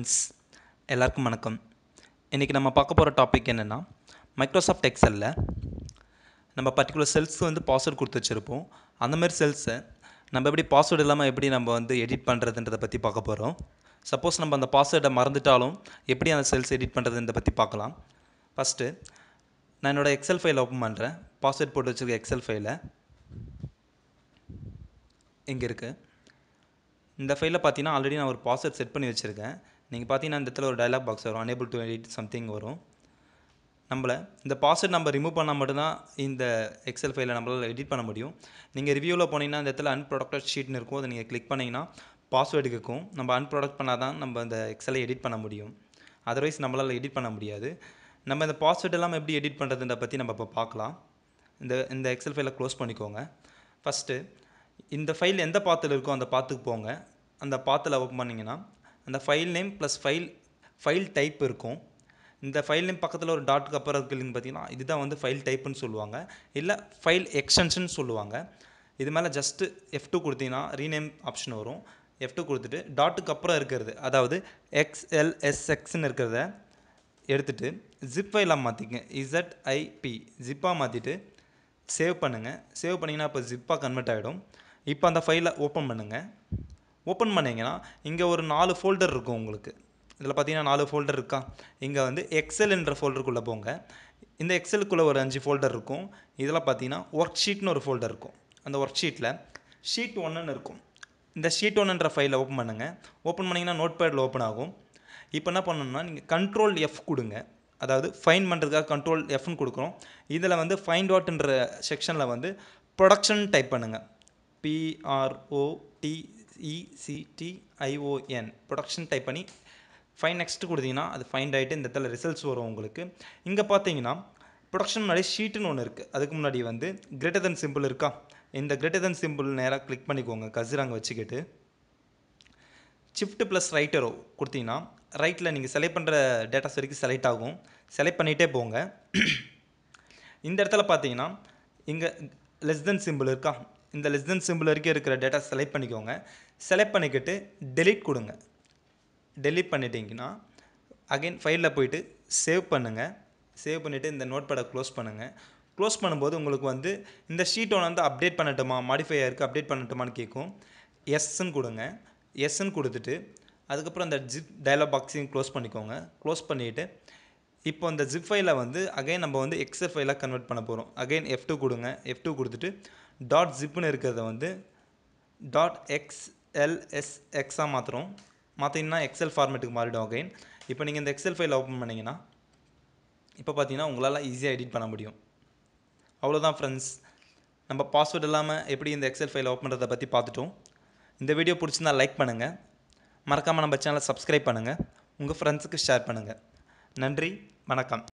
Friends எல்லாருக்கும் வணக்கம். இன்றைக்கி நம்ம பார்க்க போகிற டாபிக் என்னென்னா மைக்ரோசாஃப்ட் எக்ஸலில் நம்ம பர்டிகுலர் செல்ஸ்க்கு வந்து பாஸ்வேர்டு கொடுத்து வச்சுருப்போம். அந்த மாதிரி செல்ஸை நம்ம எப்படி பாஸ்வேர்டு இல்லாமல் எப்படி நம்ம வந்து எடிட் பண்ணுறதுன்றதை பற்றி பார்க்க போகிறோம் சப்போஸ் நம்ம அந்த பாஸ்வேர்டை மறந்துட்டாலும் எப்படி அந்த செல்ஸ் எடிட் பண்ணுறதுன்றதை பற்றி பார்க்கலாம். ஃபஸ்ட்டு நான் என்னோடய எக்ஸல் ஃபைலை ஓப்பன் பண்ணுறேன் பாஸ்வேர்ட் போட்டு வச்சுருக்க எக்ஸல் ஃபைலை இங்கே இருக்குது இந்த ஃபைலில் பார்த்தீங்கன்னா ஆல்ரெடி நான் ஒரு பாஸ்வேர்ட் செட் பண்ணி வச்சுருக்கேன். நீங்கள் பார்த்தீங்கன்னா இந்த இடத்துல ஒரு டயலாக் பாக்ஸ் வரும். அனேபிள் டு எடிட் சம்திங் வரும். நம்மளை இந்த பாஸ்வேர்ட் நம்ம ரிமூவ் பண்ணால் மட்டும்தான் இந்த எக்ஸல் ஃபைலை நம்மளால் எடிட் பண்ண முடியும். நீங்கள் ரிவ்யூவில் போனீங்கன்னா இந்த இடத்துல அன்ப்ரொடக்டட் ஷீட்னு இருக்கும். அதை நீங்கள் கிளிக் பண்ணிங்கன்னா பாஸ்வேர்டு இருக்கும் நம்ம அன்ப்ரொடக்ட் பண்ணால் தான் நம்ம இந்த எக்ஸலை எடிட் பண்ண முடியும். அதர்வைஸ் நம்மளால் எடிட் பண்ண முடியாது. நம்ம இந்த பாஸ்வேர்ட் எல்லாம் எப்படி எடிட் பண்ணுறதுன்ற பற்றி நம்ம இப்போ பார்க்கலாம் இந்த இந்த எக்ஸல் ஃபைலை க்ளோஸ் பண்ணிக்கோங்க. ஃபஸ்ட்டு இந்த ஃபைல் எந்த பாத்தில் இருக்கோ அந்த பாத்துக்கு போங்க. அந்த பாத்தில் ஓப்பன் பண்ணிங்கன்னா அந்த file name plus file file type இருக்கும். இந்த ஃபைல் நேம் பக்கத்தில் ஒரு டாட்டுக்கு அப்புறம் இல்லைன்னு பார்த்தீங்கன்னா இதுதான் வந்து ஃபைல் டைப்புன்னு சொல்லுவாங்க. இல்லை ஃபைல் எக்ஸ்டென்ஷன் சொல்லுவாங்க. இது மேலே ஜஸ்ட்டு எஃப் டூ கொடுத்தீங்கன்னா ரீநேம் ஆப்ஷன் வரும். எஃப் டூ கொடுத்துட்டு டாட்டுக்கு அப்புறம் இருக்கிறது அதாவது எக்ஸ்எல்எஸ்எக்ஸ்ன்னு இருக்கிறத எடுத்துகிட்டு ஜிப் ஃபைலாக மாற்றிக்கங்க இசட்ஐபி ஜிப்பாக மாற்றிட்டு சேவ் பண்ணுங்கள் சேவ் பண்ணிங்கன்னா இப்போ ஜிப்பாக கன்வெர்ட் ஆகிடும் இப்போ அந்த ஃபைலை ஓப்பன் பண்ணுங்கள் ஓப்பன் பண்ணிங்கன்னா இங்கே ஒரு நாலு ஃபோல்டர் இருக்கும் உங்களுக்கு. இதில் பார்த்தீங்கன்னா நாலு ஃபோல்டர் இருக்கா? இங்கே வந்து எக்ஸல் என்ற ஃபோல்டருக்குள்ளே போங்க. இந்த எக்ஸலுக்குள்ளே ஒரு அஞ்சு ஃபோல்டர் இருக்கும். இதில் பார்த்தீங்கன்னா ஒர்க் ஷீட்னு ஒரு ஃபோல்டர் இருக்கும். அந்த ஒர்க் ஷீட்டில் ஷீட் ஒன்றுன்னு இருக்கும். இந்த ஷீட் ஒன்றுன்ற ஃபைலை ஓப்பன் பண்ணுங்கள் ஓப்பன் பண்ணிங்கன்னா நோட் பேடில் ஓப்பன் ஆகும். இப்போ என்ன பண்ணணும்னா நீங்கள் கண்ட்ரோல் எஃப் கொடுங்க. அதாவது ஃபைன் பண்ணுறதுக்காக கண்ட்ரோல் எஃப்னு கொடுக்குறோம். இதில் வந்து ஃபைன் டாட்ன்ற செக்ஷனில் வந்து ப்ரொடக்ஷன் டைப் பண்ணுங்கள் பிஆர்ஓடிஇசிடிஐஓஎன் ப்ரொடக்ஷன் டைப் பண்ணி ஃபைன் நெக்ஸ்ட் கொடுத்தீங்கன்னா அது ஃபைண்ட் ஆகிட்டு இந்த இடத்துல ரிசல்ட்ஸ் வரும் உங்களுக்கு. இங்கே பார்த்தீங்கன்னா ப்ரொடக்ஷன் முன்னாடி ஷீட்டுன்னு ஒன்று இருக்குது அதுக்கு முன்னாடி வந்து கிரேட்டர் தென் சிம்பிள் இருக்கா? இந்த கிரேட்டர் தென் சிம்பிள் நேராக கிளிக் பண்ணிக்கோங்க. கசிராங்க வச்சுக்கிட்டு. ஷிஃப்ட் ப்ளஸ் ரைட்டரோ கொடுத்தீங்கன்னா ரைட்டில் நீங்கள் செலக்ட் பண்ணுற டேட்டாஸ் வரைக்கும் செலக்ட் ஆகும். செலக்ட் பண்ணிகிட்டே போங்க. இந்த இடத்துல பார்த்தீங்கன்னா இங்கே லெஸ் தென் சிம்பிள் இருக்கா? இந்த லெஸ் தென் சிம்பிள் வரைக்கும் இருக்கிற டேட்டா செலக்ட் பண்ணிக்கோங்க. செலக்ட் பண்ணிக்கிட்டு டெலிட் கொடுங்க. டெலிட் பண்ணிட்டீங்கன்னா அகைன் ஃபைலில் போயிட்டு சேவ் பண்ணுங்கள் சேவ் பண்ணிவிட்டு இந்த நோட் பேடை க்ளோஸ் பண்ணுங்கள் க்ளோஸ் பண்ணும்போது உங்களுக்கு வந்து இந்த ஷீட் ஒன்று வந்து அப்டேட் பண்ணட்டுமா மாடிஃபை ஆயிருக்கு அப்டேட் பண்ணட்டுமான்னு கேட்கும் எஸ்ன்னு கொடுங்க. எஸ்ன்னு கொடுத்துட்டு அதுக்கப்புறம் அந்த ஜிப் டயலாக் பாக்ஸையும் க்ளோஸ் பண்ணிக்கோங்க. க்ளோஸ் பண்ணிவிட்டு இப்போ இந்த ஜிப் ஃபைலை வந்து அகைன் நம்ம வந்து எக்ஸ்எஃப் ஃபைலாக கன்வெர்ட் பண்ண போகிறோம் அகைன் எஃப் டூ கொடுங்க. எஃப் டூ கொடுத்துட்டு டாட் ஜிப்னு இருக்கிறத வந்து டாட் எக்ஸ் எல்எஸ்எக்ஸாக மாற்றுறோம் மாற்றிங்கன்னா எக்ஸல் ஃபார்மேட்டுக்கு மாறிடும் அகைன் இப்போ நீங்கள் இந்த எக்ஸல் ஃபைலை ஓப்பன் பண்ணிங்கன்னா இப்போ பார்த்தீங்கன்னா உங்களால் ஈஸியாக எடிட் பண்ண முடியும். அவ்வளோதான் ஃப்ரெண்ட்ஸ் நம்ம பாஸ்வேர்ட் இல்லாமல் எப்படி இந்த எக்ஸல் ஃபைலை ஓப்பன் பண்ணுறதை பற்றி பார்த்துட்டோம். இந்த வீடியோ பிடிச்சிருந்தா லைக் பண்ணுங்கள் மறக்காமல் நம்ம சேனலை சப்ஸ்கிரைப் பண்ணுங்கள் உங்கள் ஃப்ரெண்ட்ஸுக்கு ஷேர் பண்ணுங்கள் நன்றி வணக்கம்.